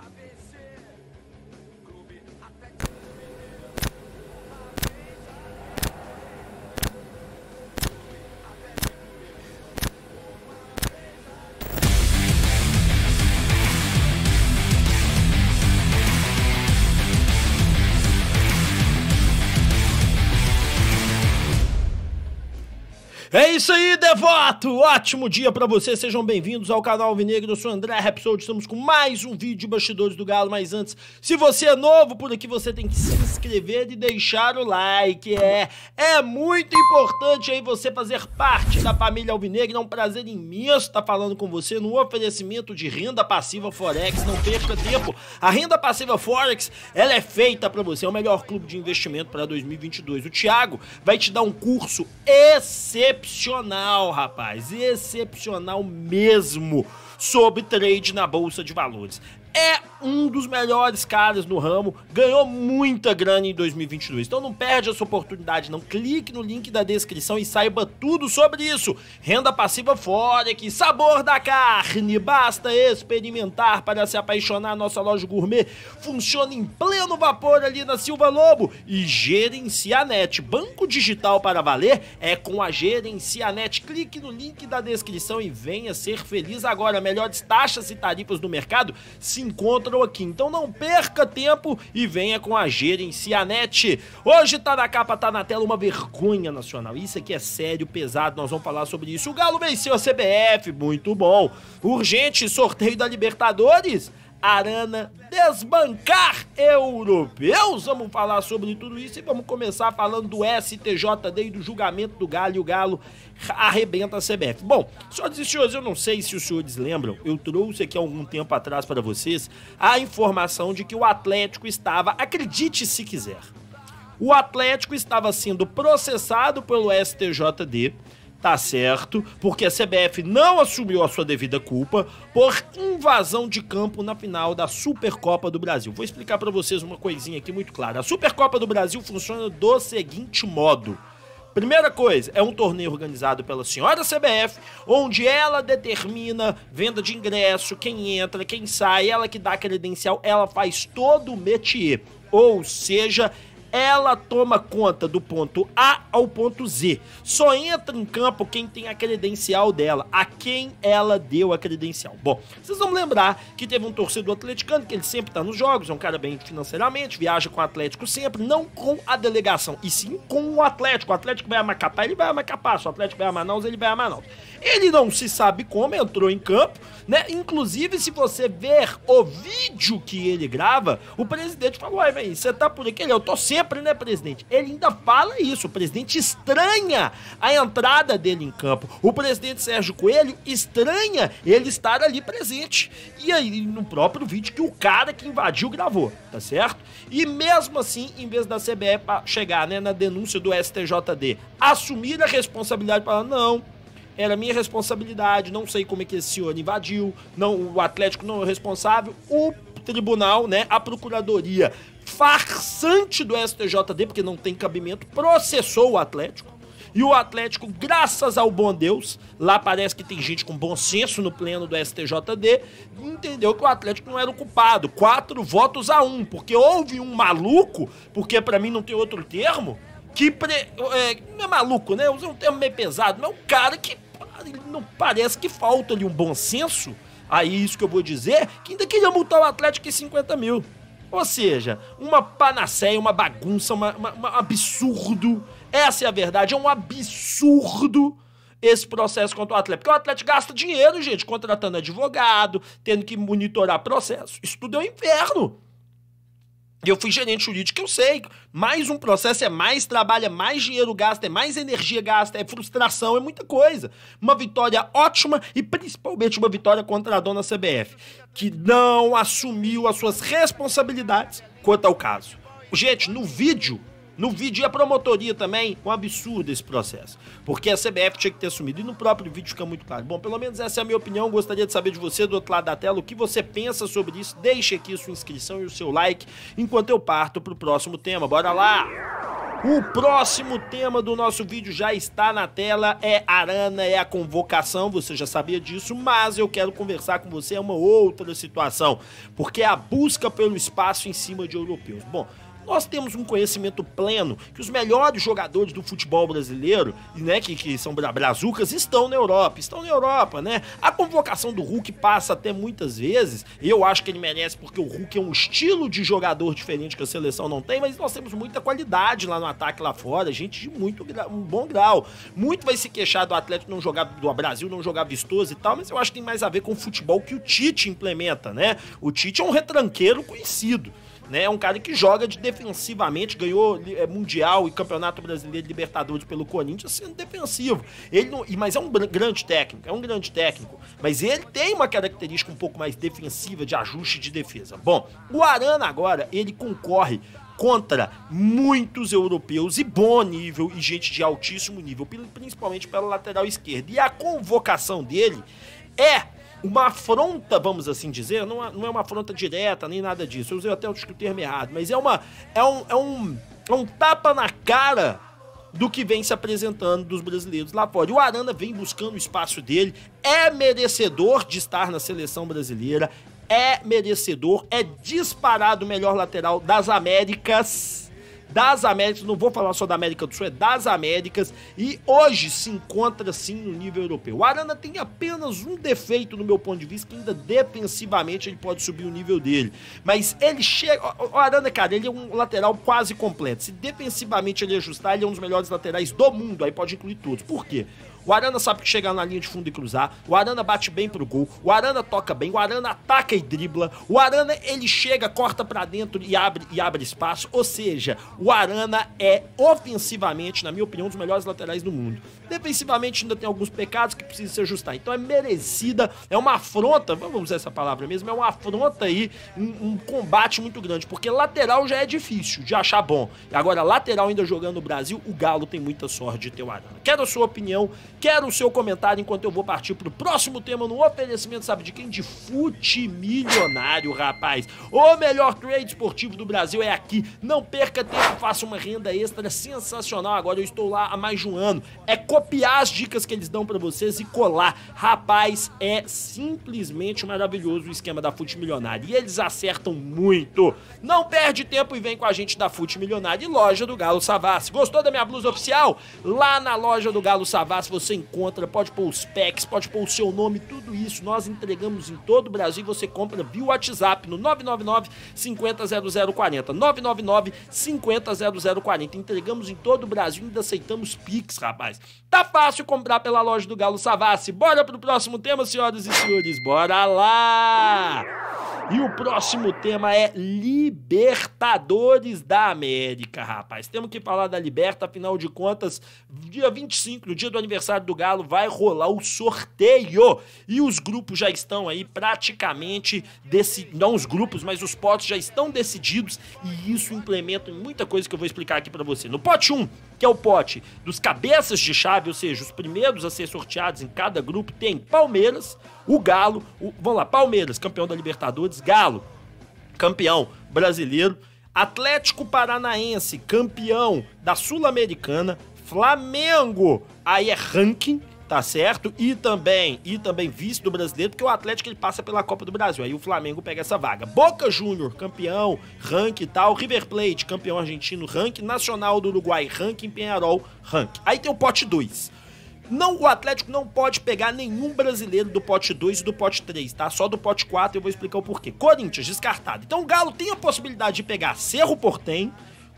papel. É isso aí, devoto! Ótimo dia para você, sejam bem-vindos ao canal Alvinegro. Eu sou André Rapsold, estamos com mais um vídeo de bastidores do Galo. Mas antes, se você é novo por aqui, você tem que se inscrever e deixar o like. É, é muito importante aí você fazer parte da família Alvinegra. É um prazer imenso estar falando com você no oferecimento de renda passiva Forex. Não perca tempo. A renda passiva Forex, ela é feita para você, é o melhor clube de investimento para 2022. O Thiago vai te dar um curso excepcional excepcional, rapaz. Excepcional mesmo sobre trade na bolsa de valores. É um dos melhores caras no ramo, ganhou muita grana em 2022. Então não perde essa oportunidade, não. Clique no link da descrição e saiba tudo sobre isso. Renda passiva Forex, sabor da carne, basta experimentar para se apaixonar. Nossa loja gourmet funciona em pleno vapor ali na Silva Lobo e Gerencianet, banco digital para valer, é com a Gerencianet. Clique no link da descrição e venha ser feliz agora. Melhores taxas e tarifas do mercado se encontram aqui. Então não perca tempo e venha com a Gerencianet. Hoje tá na capa, tá na tela uma vergonha nacional. Isso aqui é sério, pesado, nós vamos falar sobre isso. O Galo venceu a CBF, muito bom. Urgente sorteio da Libertadores. Arana desbancar europeus. Vamos falar sobre tudo isso e vamos começar falando do STJD e do julgamento do Galo. E o Galo arrebenta a CBF. Bom, senhoras e senhores, eu não sei se os senhores lembram, eu trouxe aqui algum tempo atrás para vocês a informação de que o Atlético estava, acredite se quiser, o Atlético estava sendo processado pelo STJD tá certo, porque a CBF não assumiu a sua devida culpa por invasão de campo na final da Supercopa do Brasil. Vou explicar para vocês uma coisinha aqui muito clara. A Supercopa do Brasil funciona do seguinte modo: Primeira coisa, é um torneio organizado pela senhora CBF, onde ela determina venda de ingresso, quem entra, quem sai, ela que dá credencial, ela faz todo o métier. Ou seja, ela toma conta do ponto A ao ponto Z. Só entra em campo quem tem a credencial dela, a quem ela deu a credencial. Bom, vocês vão lembrar que teve um torcedor atleticano, que ele sempre tá nos jogos, é um cara bem financeiramente, viaja com o Atlético sempre, não com a delegação, e sim com o Atlético. O Atlético vai a Macapá, ele vai a Macapá. Se o Atlético vai a Manaus, ele vai a Manaus. Ele não se sabe como, entrou em campo, né? Inclusive, se você ver o vídeo que ele grava, o presidente falou: Uai, velho, você tá por aqui? Ele, eu tô sempre, né, presidente? Ele ainda fala isso. O presidente estranha a entrada dele em campo. O presidente Sérgio Coelho estranha ele estar ali presente. E aí, no próprio vídeo que o cara que invadiu gravou, tá certo? E mesmo assim, em vez da CBF chegar né, na denúncia do STJD, assumir a responsabilidade para não era minha responsabilidade, não sei como é que esse senhor invadiu, não, o Atlético não é responsável, o tribunal, né, a procuradoria farsante do STJD, porque não tem cabimento, processou o Atlético. E o Atlético, graças ao bom Deus, lá parece que tem gente com bom senso no pleno do STJD, entendeu que o Atlético não era o culpado. Quatro votos a um, porque houve um maluco, porque para mim não tem outro termo, que pre... é, não é maluco, né? Usei um termo meio pesado, mas é um cara que não parece que falta ali um bom senso. Aí isso que eu vou dizer, que ainda queria multar o Atlético em 50 mil. Ou seja, uma panaceia, uma bagunça, um absurdo. Essa é a verdade, é um absurdo esse processo contra o Atlético. Porque o Atlético gasta dinheiro, gente, contratando advogado, tendo que monitorar processo. Isso tudo é um inferno. Eu fui gerente jurídico, eu sei. Mais um processo é mais trabalho, é mais dinheiro gasto, é mais energia gasta, é frustração, é muita coisa. Uma vitória ótima e principalmente uma vitória contra a dona CBF, que não assumiu as suas responsabilidades quanto ao caso. Gente, no vídeo no vídeo e a promotoria também, um absurdo esse processo. Porque a CBF tinha que ter assumido. E no próprio vídeo fica muito claro. Bom, pelo menos essa é a minha opinião. Gostaria de saber de você do outro lado da tela o que você pensa sobre isso. Deixe aqui sua inscrição e o seu like enquanto eu parto pro próximo tema. Bora lá! O próximo tema do nosso vídeo já está na tela, é Arana, é a convocação, você já sabia disso, mas eu quero conversar com você é uma outra situação, porque é a busca pelo espaço em cima de europeus. Bom, nós temos um conhecimento pleno que os melhores jogadores do futebol brasileiro, né, que, que são brazucas, estão na Europa, estão na Europa, né? A convocação do Hulk passa até muitas vezes, eu acho que ele merece porque o Hulk é um estilo de jogador diferente que a seleção não tem, mas nós temos muita qualidade lá no ataque lá fora, gente de muito um bom grau. Muito vai se queixar do Atlético não jogar do Brasil não jogar vistoso e tal, mas eu acho que tem mais a ver com o futebol que o Tite implementa, né? O Tite é um retranqueiro conhecido né? É um cara que joga de defensivamente, ganhou é, Mundial e Campeonato Brasileiro de Libertadores pelo Corinthians sendo defensivo. Ele não, mas é um grande técnico, é um grande técnico. Mas ele tem uma característica um pouco mais defensiva, de ajuste de defesa. Bom, o Arana agora, ele concorre contra muitos europeus e bom nível e gente de altíssimo nível, principalmente pela lateral esquerda. E a convocação dele é uma afronta, vamos assim dizer, não é, não é uma afronta direta nem nada disso. Eu usei até o termo errado, mas é uma é um, é um, é um tapa na cara do que vem se apresentando dos brasileiros lá fora. E o Arana vem buscando o espaço dele, é merecedor de estar na seleção brasileira, é merecedor, é disparado o melhor lateral das Américas das Américas, não vou falar só da América do Sul, é das Américas, e hoje se encontra sim no nível europeu. O Arana tem apenas um defeito no meu ponto de vista, que ainda defensivamente ele pode subir o nível dele. Mas ele chega. O Arana, cara, ele é um lateral quase completo. Se defensivamente ele ajustar, ele é um dos melhores laterais do mundo, aí pode incluir todos. Por quê? O Arana sabe chegar na linha de fundo e cruzar. O Arana bate bem pro gol. O Arana toca bem. O Arana ataca e dribla. O Arana ele chega, corta para dentro e abre e abre espaço. Ou seja, o Arana é ofensivamente, na minha opinião, um dos melhores laterais do mundo. Defensivamente ainda tem alguns pecados que precisam se ajustar. Então é merecida, é uma afronta, vamos usar essa palavra mesmo, é uma afronta aí, um, um combate muito grande, porque lateral já é difícil de achar bom. E agora lateral ainda jogando no Brasil, o Galo tem muita sorte de ter o Arana. Quero a sua opinião Quero o seu comentário enquanto eu vou partir pro próximo tema no oferecimento, sabe de quem? De fute milionário, rapaz. O melhor trade esportivo do Brasil é aqui. Não perca tempo, faça uma renda extra sensacional. Agora eu estou lá há mais de um ano. É copiar as dicas que eles dão para vocês e colar. Rapaz, é simplesmente maravilhoso o esquema da Fute Milionário. E eles acertam muito. Não perde tempo e vem com a gente da Fute Milionário e loja do Galo Savassi. Gostou da minha blusa oficial? Lá na loja do Galo Savassi você encontra, pode pôr os packs, pode pôr o seu nome, tudo isso nós entregamos em todo o Brasil. Você compra via WhatsApp no 999 500040. 999 500040. Entregamos em todo o Brasil, ainda aceitamos Pix, rapaz. Tá fácil comprar pela loja do Galo Savassi. Bora pro próximo tema, senhoras e senhores. Bora lá! E o próximo tema é Libertadores da América, rapaz. Temos que falar da Liberta, afinal de contas, dia 25, no dia do aniversário do Galo, vai rolar o sorteio. E os grupos já estão aí praticamente decididos. Não os grupos, mas os potes já estão decididos. E isso implementa muita coisa que eu vou explicar aqui para você. No pote 1, que é o pote dos cabeças de chave, ou seja, os primeiros a ser sorteados em cada grupo, tem Palmeiras o Galo, o, vamos lá, Palmeiras, campeão da Libertadores, Galo, campeão brasileiro, Atlético Paranaense, campeão da Sul-Americana, Flamengo, aí é ranking, tá certo? E também, e também vice do brasileiro, porque o Atlético ele passa pela Copa do Brasil, aí o Flamengo pega essa vaga. Boca Júnior, campeão, ranking e tal, River Plate, campeão argentino, ranking, Nacional do Uruguai, ranking, Penharol, ranking. Aí tem o pote 2. Não, o Atlético não pode pegar nenhum brasileiro do pote 2 e do pote 3, tá? Só do pote 4 eu vou explicar o porquê. Corinthians, descartado. Então o Galo tem a possibilidade de pegar Cerro Portem,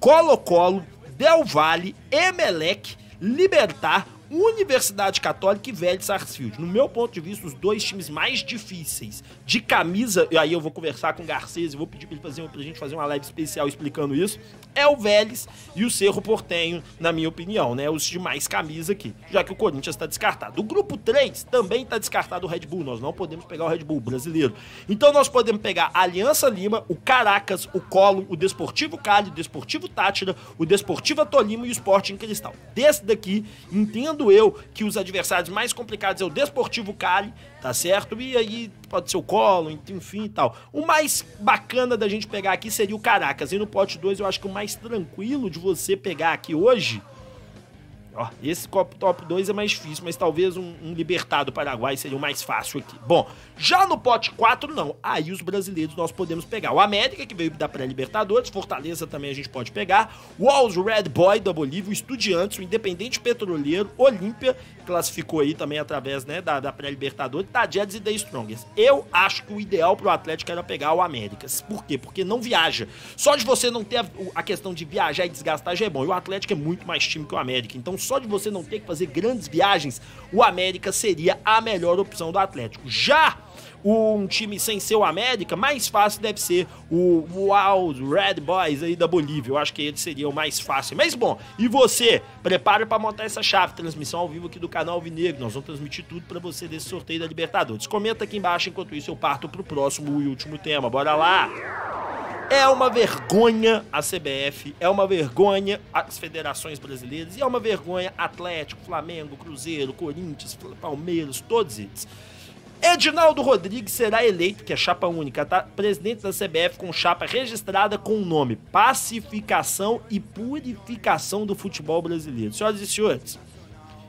Colo-Colo, Del Valle, Emelec, Libertar, Universidade Católica e Vélez Sarsfield. No meu ponto de vista, os dois times mais difíceis de camisa, e aí eu vou conversar com o Garcês e vou pedir pra, ele fazer, pra gente fazer uma live especial explicando isso, é o Vélez e o Cerro Portenho, na minha opinião, né? Os de mais camisa aqui, já que o Corinthians está descartado. O grupo 3 também está descartado o Red Bull, nós não podemos pegar o Red Bull brasileiro. Então nós podemos pegar a Aliança Lima, o Caracas, o Colo, o Desportivo Cali, o Desportivo Tátira, o Desportivo Tolima e o Sporting Cristal. Desse daqui, entendo entendo eu que os adversários mais complicados é o Desportivo Cali, tá certo? E aí pode ser o Colo, enfim e tal. O mais bacana da gente pegar aqui seria o Caracas. E no pote 2 eu acho que o mais tranquilo de você pegar aqui hoje Ó, esse top 2 é mais difícil, mas talvez um, um Libertado Paraguai seria o mais fácil aqui. Bom, já no pote 4, não. Aí os brasileiros nós podemos pegar. O América, que veio da pré-Libertadores, Fortaleza também a gente pode pegar. Walls Red Boy da Bolívia, o Estudiantes, o Independente Petroleiro, Olímpia, classificou aí também através né, da, da pré-Libertadores, Tajedes e The Strongest. Eu acho que o ideal pro Atlético era pegar o América. Por quê? Porque não viaja. Só de você não ter a, a questão de viajar e desgastar já é bom. E o Atlético é muito mais time que o América. Então só de você não ter que fazer grandes viagens, o América seria a melhor opção do Atlético. Já um time sem ser o América, mais fácil deve ser o Wild Red Boys aí da Bolívia. Eu acho que ele seria o mais fácil. Mas bom, e você? Prepare para montar essa chave. Transmissão ao vivo aqui do canal Vinegro. Nós vamos transmitir tudo para você desse sorteio da Libertadores. Comenta aqui embaixo, enquanto isso eu parto pro próximo e último tema. Bora lá! É uma vergonha a CBF, é uma vergonha as federações brasileiras e é uma vergonha Atlético, Flamengo, Cruzeiro, Corinthians, Palmeiras, todos eles. Edinaldo Rodrigues será eleito, que é chapa única, tá? Presidente da CBF com chapa registrada com o nome Pacificação e Purificação do Futebol Brasileiro. Senhoras e senhores,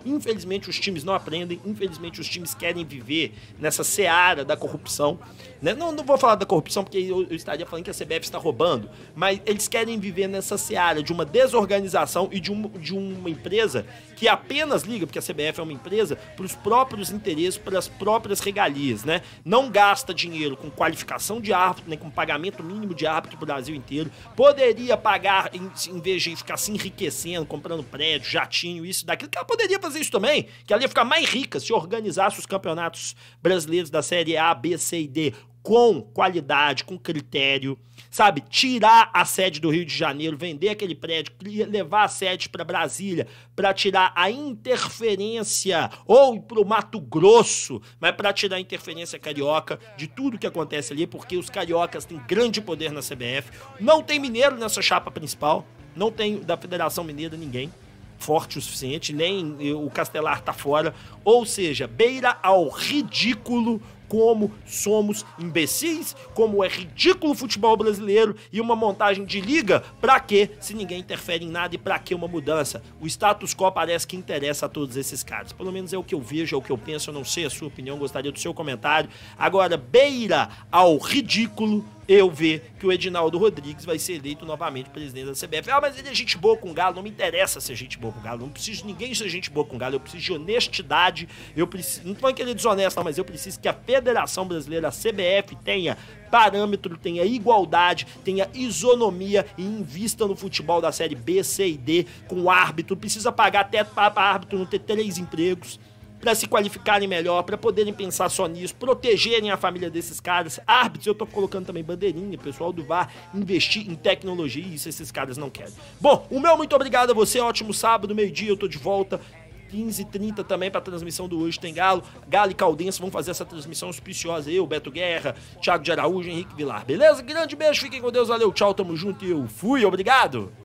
Infelizmente os times não aprendem, infelizmente os times querem viver nessa seara da corrupção. Né? Não, não vou falar da corrupção porque eu, eu, estaria falando que a CBF está roubando, mas eles querem viver nessa seara de uma desorganização e de, um, de uma empresa que apenas liga, porque a CBF é uma empresa, para os próprios interesses, para as próprias regalias. Né? Não gasta dinheiro com qualificação de árbitro, nem com pagamento mínimo de árbitro para o Brasil inteiro. Poderia pagar, em, em vez de ficar se enriquecendo, comprando prédio, jatinho, isso, daquilo, que ela poderia fazer fazer isso também, que ela ia ficar mais rica se organizasse os campeonatos brasileiros da Série A, B, C e D com qualidade, com critério, sabe? Tirar a sede do Rio de Janeiro, vender aquele prédio, levar a sede para Brasília, para tirar a interferência ou para o Mato Grosso, mas para tirar a interferência carioca de tudo que acontece ali, porque os cariocas têm grande poder na CBF. Não tem mineiro nessa chapa principal, não tem da Federação Mineira ninguém forte o suficiente, nem o Castelar tá fora. Ou seja, beira ao ridículo como somos imbecis, como é ridículo o futebol brasileiro e uma montagem de liga, pra quê? Se ninguém interfere em nada e pra que uma mudança? O status quo parece que interessa a todos esses caras. Pelo menos é o que eu vejo, é o que eu penso, eu não sei a sua opinião, gostaria do seu comentário. Agora, beira ao ridículo eu ver que o Edinaldo Rodrigues vai ser eleito novamente presidente da CBF. Ah, mas ele é gente boa com o Galo, não me interessa ser gente boa com o Galo, não preciso de ninguém ser gente boa com o Galo, eu preciso de honestidade, eu preciso, não tô que ele é desonesto, mas eu preciso que a Federação Brasileira, a CBF, tenha parâmetro, tenha igualdade, tenha isonomia e invista no futebol da série B, C e D com árbitro, precisa pagar teto para árbitro não ter três empregos para se qualificarem melhor, para poderem pensar só nisso, protegerem a família desses caras. Árbitros, eu tô colocando também bandeirinha, pessoal do VAR, investir em tecnologia, isso esses caras não querem. Bom, o meu muito obrigado a você, ótimo sábado, meio-dia, eu tô de volta. 15 h 30 também para a transmissão do Hoje Tem Galo. Galo e Caldense vão fazer essa transmissão auspiciosa. Eu, Beto Guerra, Thiago de Araújo, Henrique Vilar. Beleza? Grande beijo, fiquem com Deus, valeu, tchau, tamo junto e eu fui, obrigado!